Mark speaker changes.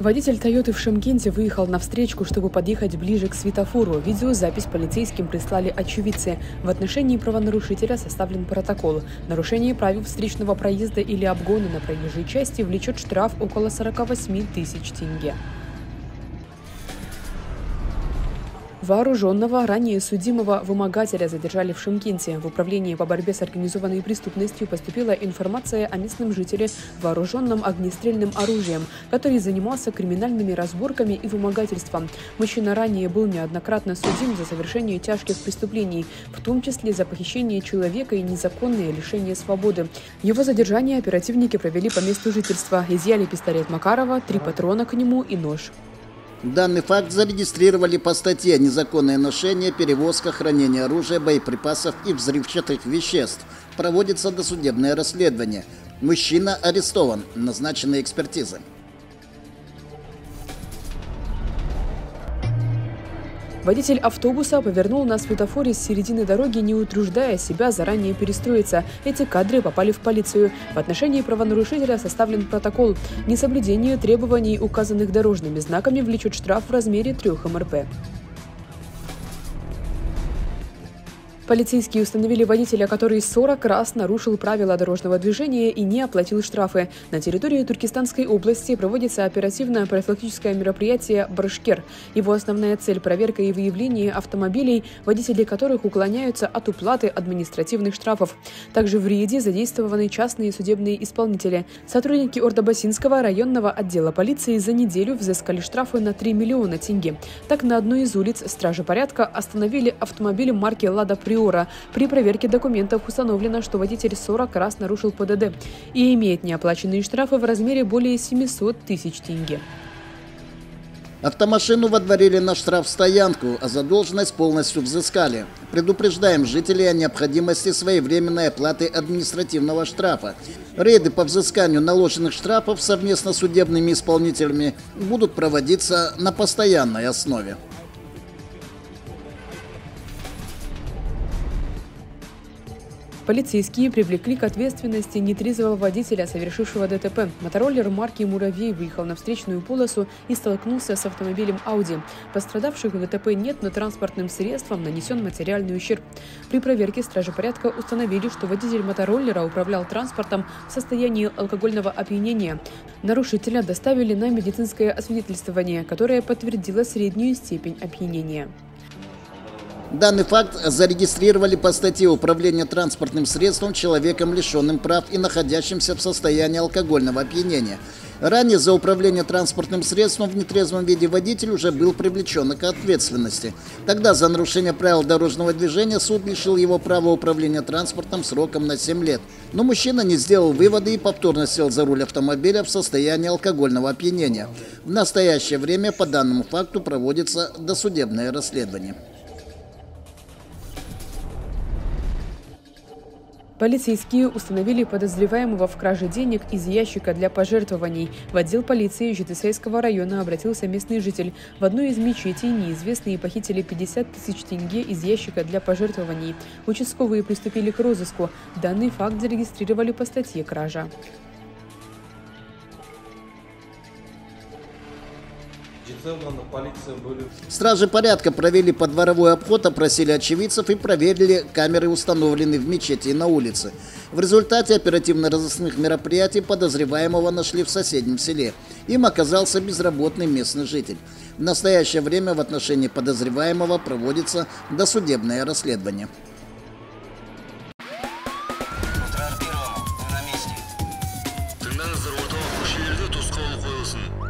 Speaker 1: Водитель Тойоты в Шимкенте выехал на встречку, чтобы подъехать ближе к светофору. Видеозапись полицейским прислали очевидцы. В отношении правонарушителя составлен протокол. Нарушение правил встречного проезда или обгона на проезжей части влечет штраф около 48 тысяч тенге. Вооруженного, ранее судимого вымогателя задержали в Шимкенте. В управлении по борьбе с организованной преступностью поступила информация о местном жителе, вооруженном огнестрельным оружием, который занимался криминальными разборками и вымогательством. Мужчина ранее был неоднократно судим за совершение тяжких преступлений, в том числе за похищение человека и незаконное лишение свободы. Его задержание оперативники провели по месту жительства. Изъяли пистолет Макарова, три патрона к нему и нож.
Speaker 2: Данный факт зарегистрировали по статье «Незаконное ношение, перевозка, хранение оружия, боеприпасов и взрывчатых веществ». Проводится досудебное расследование. Мужчина арестован, назначена экспертиза.
Speaker 1: Водитель автобуса повернул на светофоре с середины дороги, не утруждая себя заранее перестроиться. Эти кадры попали в полицию. В отношении правонарушителя составлен протокол. Несоблюдение требований, указанных дорожными знаками, влечет штраф в размере 3 МРП. Полицейские установили водителя, который 40 раз нарушил правила дорожного движения и не оплатил штрафы. На территории Туркестанской области проводится оперативное профилактическое мероприятие «Брашкер». Его основная цель – проверка и выявление автомобилей, водители которых уклоняются от уплаты административных штрафов. Также в рейде задействованы частные судебные исполнители. Сотрудники Ордобасинского районного отдела полиции за неделю взыскали штрафы на 3 миллиона тенге. Так, на одной из улиц стражи порядка остановили автомобиль марки «Лада Прио» Приора. При проверке документов установлено, что водитель 40 раз нарушил ПДД и имеет неоплаченные штрафы в размере более 700 тысяч тенге.
Speaker 2: Автомашину водворили на штрафстоянку, а задолженность полностью взыскали. Предупреждаем жителей о необходимости своевременной оплаты административного штрафа. Рейды по взысканию наложенных штрафов совместно с судебными исполнителями будут проводиться на постоянной основе.
Speaker 1: Полицейские привлекли к ответственности нетрезвого водителя, совершившего ДТП. Мотороллер марки «Муравей» выехал на встречную полосу и столкнулся с автомобилем «Ауди». Пострадавших в ДТП нет, но транспортным средством нанесен материальный ущерб. При проверке стражи порядка установили, что водитель мотороллера управлял транспортом в состоянии алкогольного опьянения. Нарушителя доставили на медицинское освидетельствование, которое подтвердило среднюю степень опьянения.
Speaker 2: Данный факт зарегистрировали по статье управления транспортным средством человеком, лишенным прав и находящимся в состоянии алкогольного опьянения. Ранее за управление транспортным средством в нетрезвом виде водитель уже был привлечен к ответственности. Тогда за нарушение правил дорожного движения суд лишил его права управления транспортом сроком на 7 лет. Но мужчина не сделал выводы и повторно сел за руль автомобиля в состоянии алкогольного опьянения. В настоящее время по данному факту проводится досудебное расследование.
Speaker 1: Полицейские установили подозреваемого в краже денег из ящика для пожертвований. В отдел полиции Житесейского района обратился местный житель. В одной из мечетей неизвестные похитили 50 тысяч тенге из ящика для пожертвований. Участковые приступили к розыску. Данный факт зарегистрировали по статье «Кража».
Speaker 2: Стражи порядка провели подворовой обход, опросили очевидцев и проверили камеры, установленные в мечети и на улице. В результате оперативно-розыскных мероприятий подозреваемого нашли в соседнем селе. Им оказался безработный местный житель. В настоящее время в отношении подозреваемого проводится досудебное расследование. Утро первому,